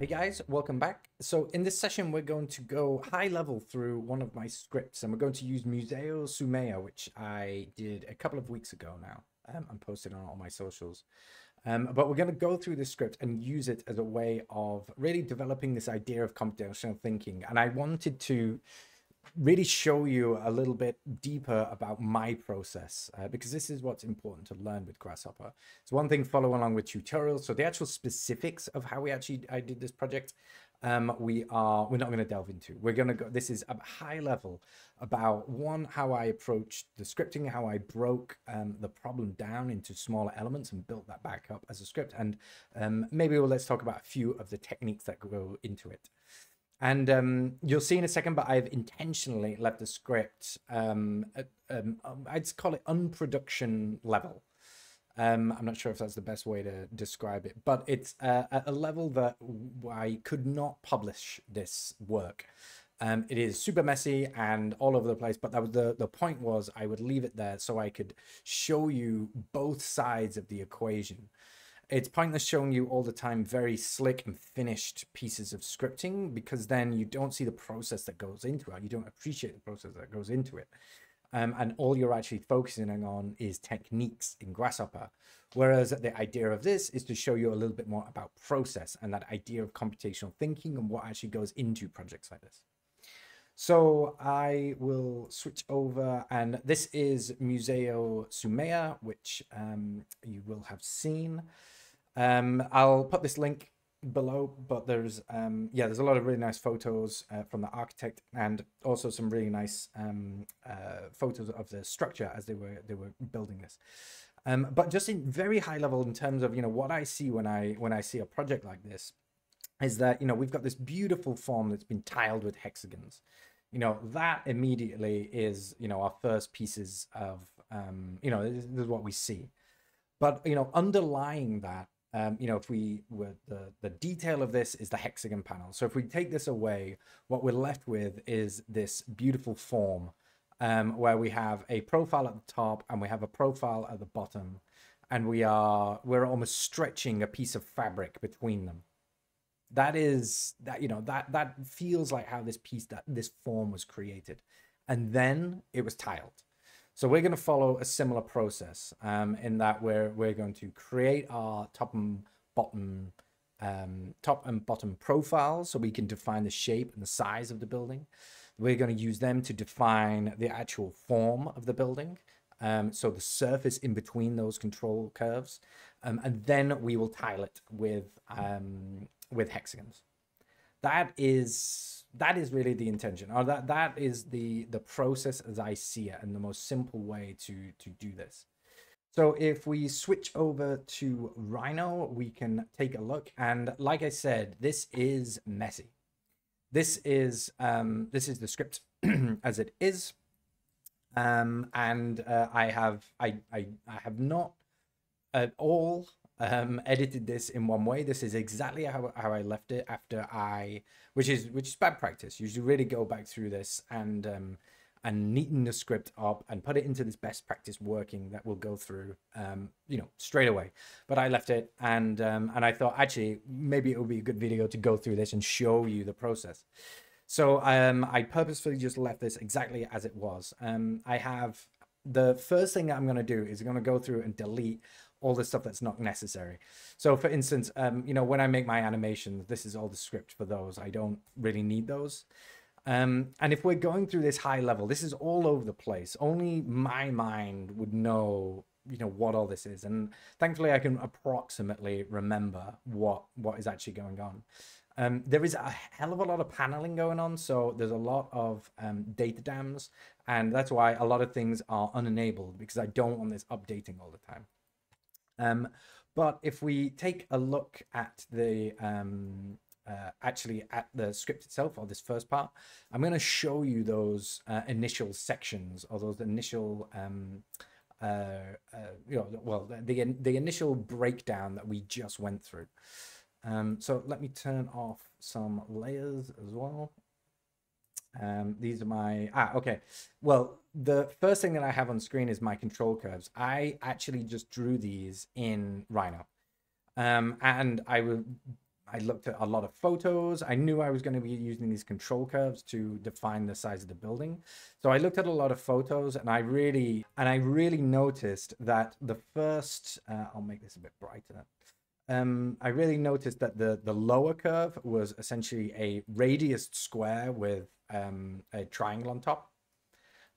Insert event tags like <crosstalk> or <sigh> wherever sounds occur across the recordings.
Hey guys, welcome back. So in this session, we're going to go high level through one of my scripts and we're going to use Museo Soumaya, which I did a couple of weeks ago now. Um, I'm posted on all my socials. Um, but we're going to go through this script and use it as a way of really developing this idea of computational thinking. And I wanted to really show you a little bit deeper about my process uh, because this is what's important to learn with grasshopper. It's one thing follow along with tutorials. So the actual specifics of how we actually i did this project um, we are we're not going to delve into. We're going to go this is a high level about one how i approached the scripting how i broke um, the problem down into smaller elements and built that back up as a script. And um, maybe well, let's talk about a few of the techniques that go into it and um, you'll see in a second, but I've intentionally left the script, um, um, I'd call it unproduction level. Um, I'm not sure if that's the best way to describe it, but it's uh, at a level that I could not publish this work. Um, it is super messy and all over the place, but that was the, the point was I would leave it there so I could show you both sides of the equation it's pointless showing you all the time very slick and finished pieces of scripting because then you don't see the process that goes into it. You don't appreciate the process that goes into it. Um, and all you're actually focusing on is techniques in Grasshopper. Whereas the idea of this is to show you a little bit more about process and that idea of computational thinking and what actually goes into projects like this. So I will switch over and this is Museo Soumaya, which um, you will have seen. Um, I'll put this link below, but there's um, yeah, there's a lot of really nice photos uh, from the architect and also some really nice um, uh, photos of the structure as they were they were building this. Um, but just in very high level in terms of you know what I see when I when I see a project like this is that you know we've got this beautiful form that's been tiled with hexagons you know that immediately is you know our first pieces of um you know this, is what we see but you know underlying that um, you know, if we were the, the detail of this is the hexagon panel. So if we take this away, what we're left with is this beautiful form um, where we have a profile at the top and we have a profile at the bottom. And we are, we're almost stretching a piece of fabric between them. That is that, you know, that, that feels like how this piece, that this form was created. And then it was tiled. So we're going to follow a similar process um, in that we're, we're going to create our top and bottom um, top and bottom profiles so we can define the shape and the size of the building. We're going to use them to define the actual form of the building. Um, so the surface in between those control curves. Um, and then we will tile it with, um, with hexagons. That is that is really the intention or that that is the the process as i see it and the most simple way to to do this. So if we switch over to rhino we can take a look. And like i said this is messy. This is um this is the script <clears throat> as it is. Um and uh, i have i i i have not at all um, edited this in one way. This is exactly how, how I left it after I, which is which is bad practice. You should really go back through this and um, and neaten the script up and put it into this best practice working that will go through, um, you know, straight away. But I left it and um, and I thought actually maybe it would be a good video to go through this and show you the process. So um, I purposefully just left this exactly as it was. Um, I have the first thing I'm going to do is going to go through and delete all the stuff that's not necessary. So for instance, um, you know, when I make my animations, this is all the script for those. I don't really need those. Um, and if we're going through this high level, this is all over the place. Only my mind would know, you know, what all this is. And thankfully I can approximately remember what, what is actually going on. Um, there is a hell of a lot of paneling going on. So there's a lot of um, data dams. And that's why a lot of things are unenabled because I don't want this updating all the time. Um, but if we take a look at the um, uh, actually at the script itself or this first part, I'm going to show you those uh, initial sections or those initial, um, uh, uh, you know, well, the, the initial breakdown that we just went through. Um, so let me turn off some layers as well. Um, these are my, ah, okay. Well, the first thing that I have on screen is my control curves. I actually just drew these in Rhino. Um, and I will, I looked at a lot of photos. I knew I was going to be using these control curves to define the size of the building. So I looked at a lot of photos and I really, and I really noticed that the first, uh, I'll make this a bit brighter. Um, I really noticed that the, the lower curve was essentially a radius square with um, a triangle on top.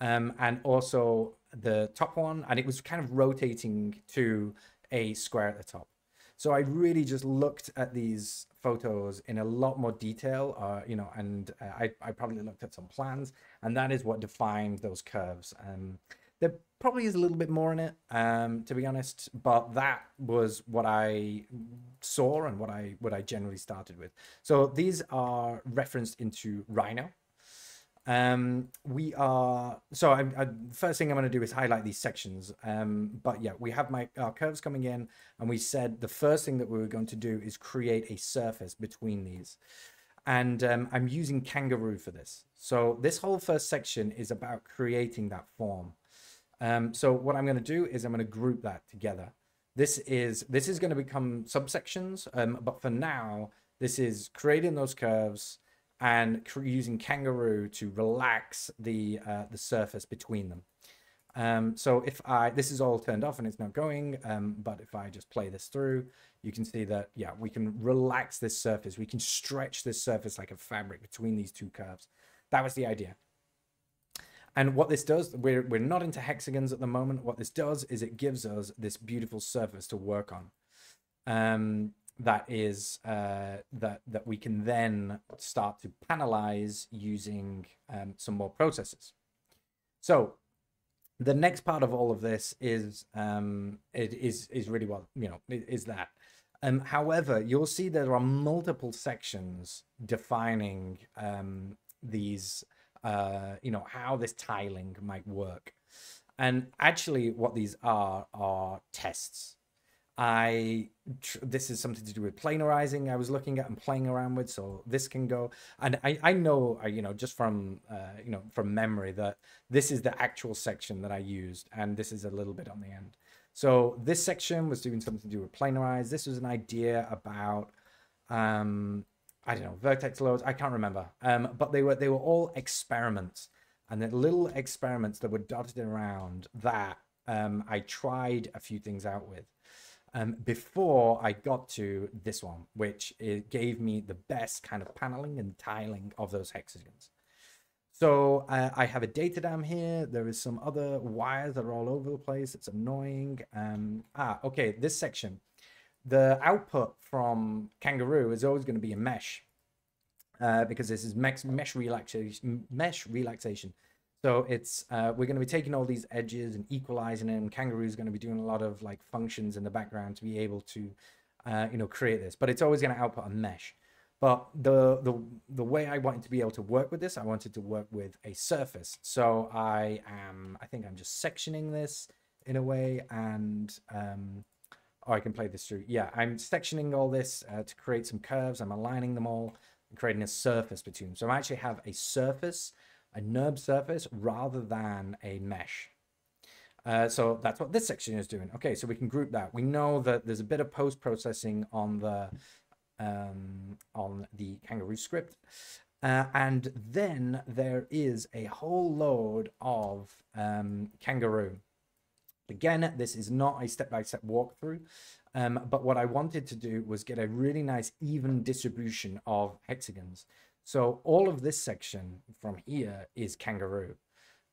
Um, and also the top one, and it was kind of rotating to a square at the top. So I really just looked at these photos in a lot more detail, uh, you know, and uh, I, I probably looked at some plans, and that is what defined those curves. Um, there probably is a little bit more in it, um, to be honest, but that was what I saw and what I what I generally started with. So these are referenced into Rhino. Um, we are so I, I, first thing I'm going to do is highlight these sections. Um, but yeah, we have my our curves coming in, and we said the first thing that we were going to do is create a surface between these. And um, I'm using Kangaroo for this. So this whole first section is about creating that form. Um, so what I'm going to do is I'm going to group that together. This is this is going to become subsections, um, but for now, this is creating those curves and using Kangaroo to relax the uh, the surface between them. Um, so if I, this is all turned off and it's not going, um, but if I just play this through, you can see that, yeah, we can relax this surface. We can stretch this surface like a fabric between these two curves. That was the idea. And what this does, we're, we're not into hexagons at the moment. What this does is it gives us this beautiful surface to work on. Um, that is uh, that that we can then start to panelize using um, some more processes. So the next part of all of this is um, it is is really what you know is that. Um, however, you'll see there are multiple sections defining um, these uh, you know, how this tiling might work. And actually what these are, are tests. I, this is something to do with planarizing I was looking at and playing around with. So this can go, and I, I know, you know, just from, uh, you know, from memory that this is the actual section that I used. And this is a little bit on the end. So this section was doing something to do with planarize. This was an idea about um, I don't know, vertex loads. I can't remember. Um, but they were they were all experiments, and the little experiments that were dotted around that um, I tried a few things out with. Um, before I got to this one, which it gave me the best kind of paneling and tiling of those hexagons. So uh, I have a data dam here. There is some other wires that are all over the place. It's annoying. Um, ah, okay, this section the output from Kangaroo is always going to be a mesh uh, because this is mesh, mesh relaxation. Mesh relaxation. So it's uh, we're going to be taking all these edges and equalizing them. Kangaroo is going to be doing a lot of like functions in the background to be able to, uh, you know, create this. But it's always going to output a mesh. But the the the way I wanted to be able to work with this, I wanted to work with a surface. So I am, I think I'm just sectioning this in a way, and um, Oh, I can play this through. Yeah, I'm sectioning all this uh, to create some curves. I'm aligning them all and creating a surface between them. So I actually have a surface, a NURB surface, rather than a mesh. Uh, so that's what this section is doing. Okay, so we can group that. We know that there's a bit of post-processing on the um, on the Kangaroo script. Uh, and then there is a whole load of um, Kangaroo. Again, this is not a step-by-step walkthrough, um, but what I wanted to do was get a really nice even distribution of hexagons. So all of this section from here is kangaroo.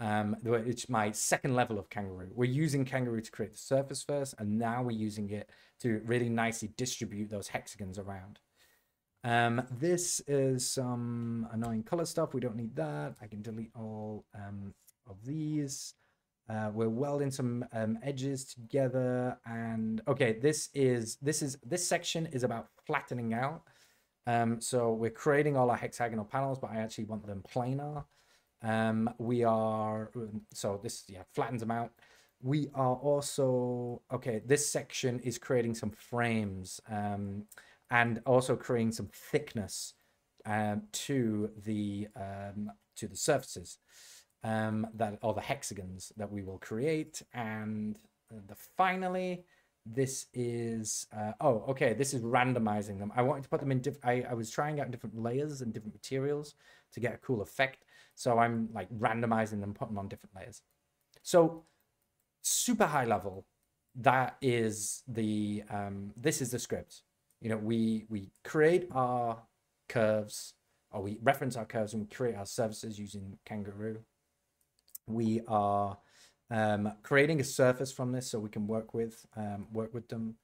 Um, it's my second level of kangaroo. We're using kangaroo to create the surface first, and now we're using it to really nicely distribute those hexagons around. Um, this is some annoying color stuff. We don't need that. I can delete all um, of these. Uh, we're welding some um, edges together and okay this is this is this section is about flattening out. Um, so we're creating all our hexagonal panels but I actually want them planar. Um, we are so this yeah flattens them out. We are also okay this section is creating some frames um, and also creating some thickness uh, to the um, to the surfaces um, that are the hexagons that we will create. And the finally, this is uh, oh okay this is randomizing them. I wanted to put them in diff- I, I was trying out different layers and different materials to get a cool effect. So i'm like randomizing them putting on different layers. So super high level that is the um this is the script. You know we we create our curves or we reference our curves and we create our services using kangaroo we are um, creating a surface from this so we can work with um, work with them.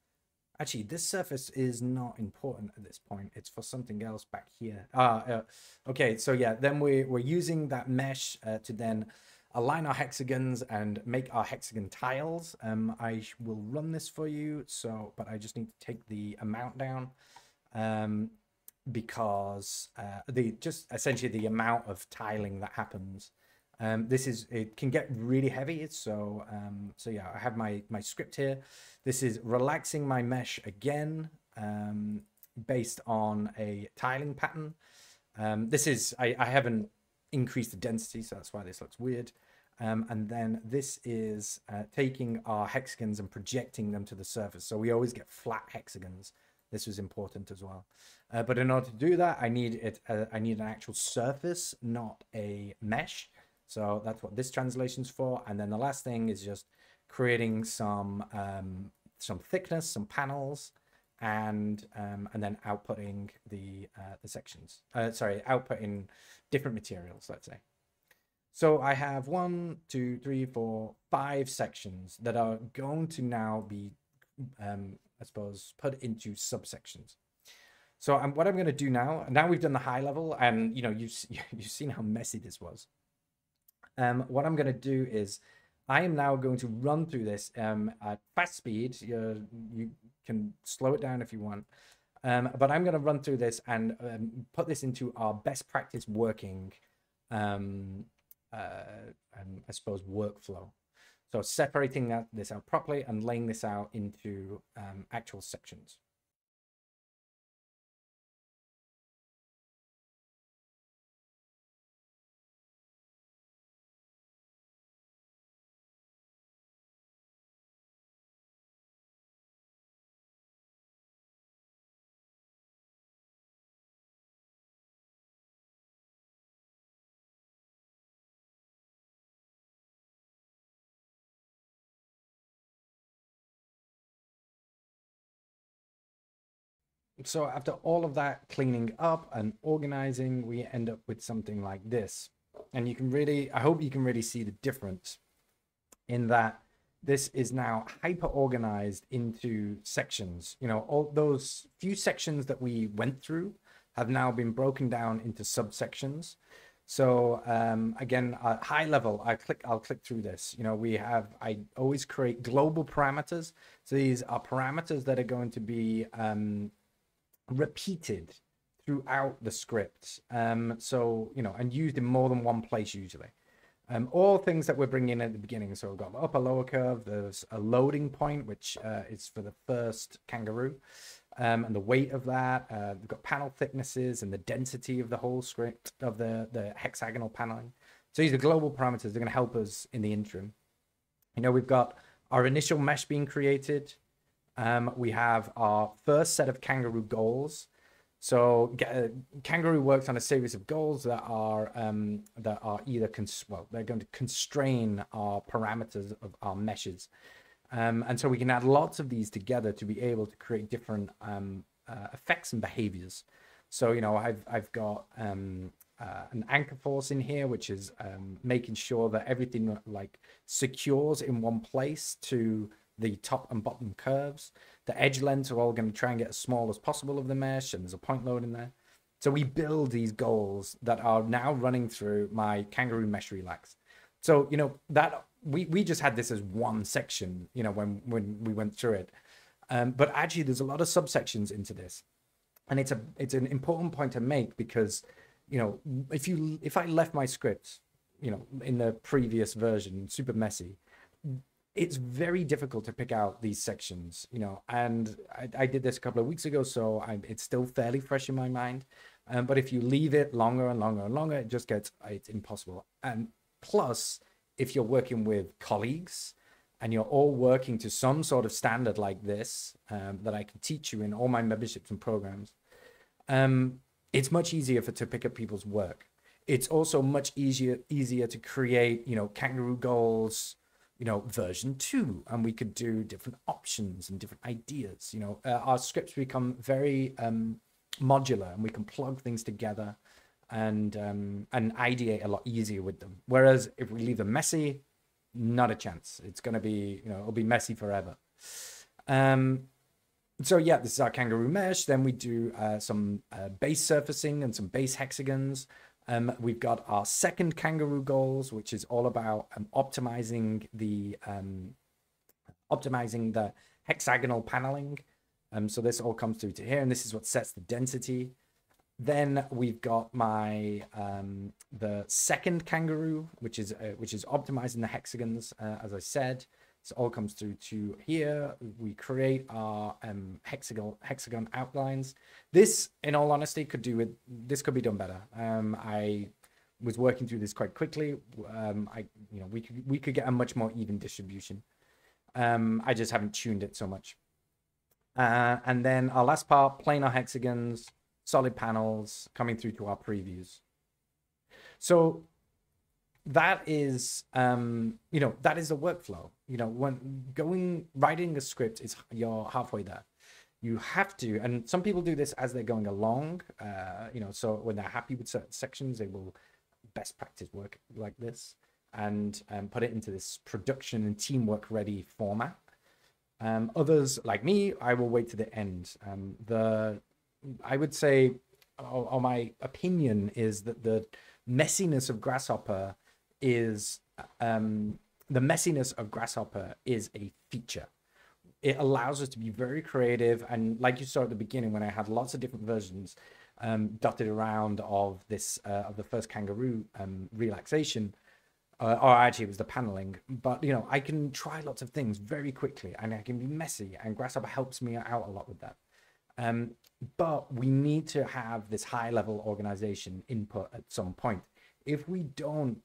Actually, this surface is not important at this point. It's for something else back here. Ah, uh, okay. So yeah, then we we're using that mesh uh, to then align our hexagons and make our hexagon tiles. Um, I will run this for you. So, but I just need to take the amount down. Um, because uh, the just essentially the amount of tiling that happens um, this is it can get really heavy. So um, so yeah, I have my my script here. This is relaxing my mesh again um, based on a tiling pattern. Um, this is I, I haven't increased the density, so that's why this looks weird. Um, and then this is uh, taking our hexagons and projecting them to the surface. So we always get flat hexagons. This was important as well. Uh, but in order to do that, I need it. Uh, I need an actual surface, not a mesh. So that's what this translation's for. And then the last thing is just creating some um, some thickness, some panels, and um, and then outputting the uh, the sections. Uh, sorry, outputting different materials. Let's say. So I have one, two, three, four, five sections that are going to now be, um, I suppose, put into subsections. So um, what I'm going to do now, now we've done the high level, and you know you've <laughs> you've seen how messy this was. Um, what I'm going to do is I am now going to run through this um, at fast speed. You, you can slow it down if you want. Um, but I'm going to run through this and um, put this into our best practice working, um, uh, I suppose, workflow. So separating that, this out properly and laying this out into um, actual sections. So after all of that cleaning up and organizing, we end up with something like this. And you can really, I hope you can really see the difference in that this is now hyper organized into sections. You know, all those few sections that we went through have now been broken down into subsections. So um, again, at high level, I click, I'll click through this. You know, we have, I always create global parameters. So these are parameters that are going to be um, repeated throughout the script. Um, so, you know, and used in more than one place usually. Um, all things that we're bringing in at the beginning. So we've got upper lower curve. There's a loading point, which uh, is for the first kangaroo. Um, and the weight of that. Uh, we've got panel thicknesses and the density of the whole script of the, the hexagonal paneling. So these are global parameters. They're going to help us in the interim. You know, we've got our initial mesh being created. Um, we have our first set of Kangaroo goals. So uh, Kangaroo works on a series of goals that are um, that are either well they're going to constrain our parameters of our meshes, um, and so we can add lots of these together to be able to create different um, uh, effects and behaviors. So you know I've I've got um, uh, an anchor force in here, which is um, making sure that everything like secures in one place to the top and bottom curves. The edge lengths are all going to try and get as small as possible of the mesh, and there's a point load in there. So we build these goals that are now running through my Kangaroo Mesh Relax. So, you know, that we, we just had this as one section, you know, when, when we went through it. Um, but actually there's a lot of subsections into this. And it's a it's an important point to make because, you know, if you if I left my script, you know, in the previous version, super messy, it's very difficult to pick out these sections, you know, and I, I did this a couple of weeks ago, so I'm, it's still fairly fresh in my mind. Um, but if you leave it longer and longer and longer, it just gets it's impossible. And plus, if you're working with colleagues, and you're all working to some sort of standard like this um, that I can teach you in all my memberships and programs, um, it's much easier for to pick up people's work. It's also much easier easier to create, you know, kangaroo goals, you know, version two, and we could do different options and different ideas. You know, uh, our scripts become very um, modular, and we can plug things together and um, and ideate a lot easier with them. Whereas if we leave them messy, not a chance. It's going to be, you know, it'll be messy forever. Um, so yeah, this is our kangaroo mesh. Then we do uh, some uh, base surfacing and some base hexagons. Um, we've got our second kangaroo goals, which is all about um, optimizing the um, optimizing the hexagonal paneling. Um, so this all comes through to here, and this is what sets the density. Then we've got my um, the second kangaroo, which is uh, which is optimizing the hexagons, uh, as I said. So all comes through to here. We create our um, hexagon hexagon outlines. This, in all honesty, could do with this could be done better. Um, I was working through this quite quickly. Um, I you know we could we could get a much more even distribution. Um, I just haven't tuned it so much. Uh, and then our last part, planar hexagons, solid panels coming through to our previews. So that is um you know that is a workflow. You know when going writing a script is you're halfway there. You have to and some people do this as they're going along uh you know so when they're happy with certain sections they will best practice work like this and um, put it into this production and teamwork ready format. Um others like me i will wait to the end. Um the i would say or, or my opinion is that the messiness of grasshopper is um, the messiness of Grasshopper is a feature. It allows us to be very creative, and like you saw at the beginning, when I had lots of different versions um, dotted around of this uh, of the first kangaroo um, relaxation, uh, or actually it was the paneling. But you know, I can try lots of things very quickly, and I can be messy, and Grasshopper helps me out a lot with that. Um, but we need to have this high level organization input at some point. If we don't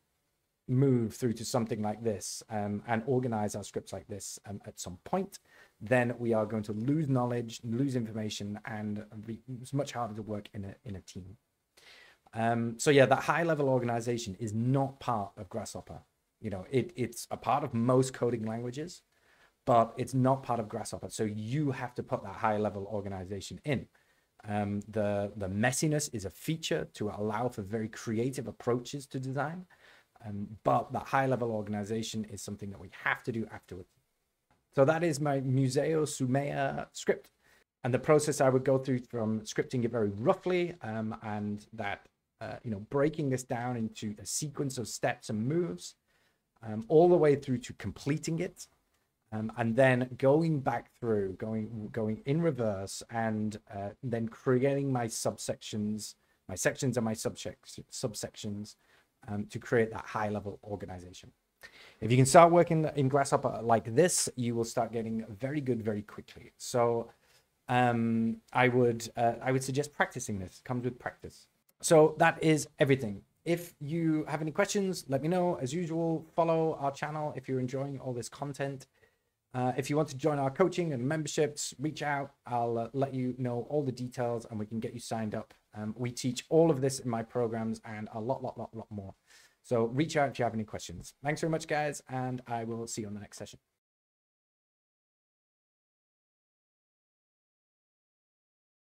move through to something like this um, and organize our scripts like this um, at some point, then we are going to lose knowledge, lose information, and it's much harder to work in a, in a team. Um, so yeah, that high level organization is not part of Grasshopper. You know, it, it's a part of most coding languages, but it's not part of Grasshopper. So you have to put that high level organization in. Um, the, the messiness is a feature to allow for very creative approaches to design. Um, but that high level organization is something that we have to do afterwards. So that is my Museo Soumaya script. And the process I would go through from scripting it very roughly um, and that, uh, you know, breaking this down into a sequence of steps and moves um, all the way through to completing it. Um, and then going back through, going going in reverse, and uh, then creating my subsections, my sections and my subsections, um, to create that high level organization. If you can start working in Grasshopper like this, you will start getting very good very quickly. So um, I would uh, I would suggest practicing this. Comes with practice. So that is everything. If you have any questions, let me know. As usual, follow our channel if you're enjoying all this content. Uh, if you want to join our coaching and memberships, reach out. I'll uh, let you know all the details and we can get you signed up um, we teach all of this in my programs and a lot, lot, lot, lot more. So reach out if you have any questions. Thanks very much, guys, and I will see you on the next session.